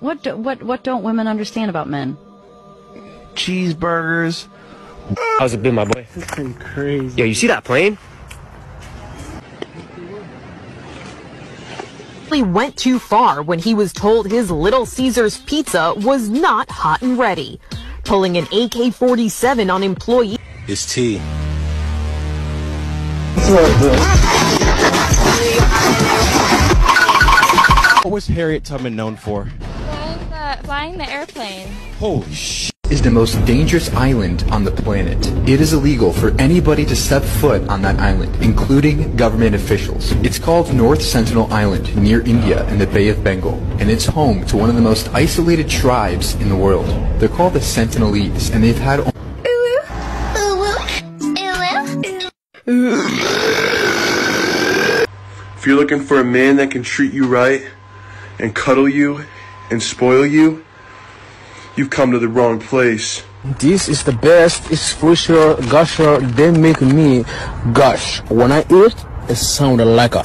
What do, what what don't women understand about men? Cheeseburgers. How's it been, my boy? This been crazy. Yo, you see that plane? He went too far when he was told his Little Caesars pizza was not hot and ready, pulling an AK-47 on employee. It's tea. What was Harriet Tubman known for? Flying the, flying the airplane. Holy shit. is the most dangerous island on the planet. It is illegal for anybody to step foot on that island, including government officials. It's called North Sentinel Island near India in the Bay of Bengal, and it's home to one of the most isolated tribes in the world. They're called the Sentinelese, and they've had If you're looking for a man that can treat you right and cuddle you and spoil you, you've come to the wrong place. This is the best exposure gusher. They make me gush. When I eat, it sounds like a.